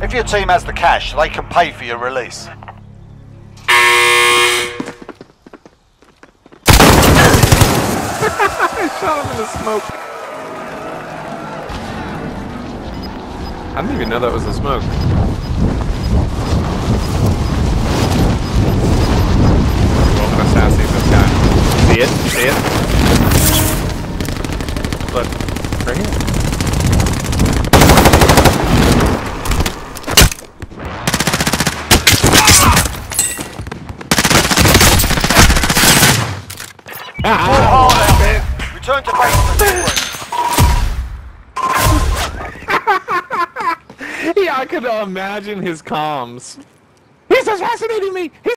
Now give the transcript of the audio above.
If your team has the cash, they can pay for your release. Shot him in the smoke. I didn't even know that was the smoke. Well, I'm assassinate this guy. See it? See it? Look, right here. Return to base. Yeah, I could imagine his comms. He's assassinating me! He's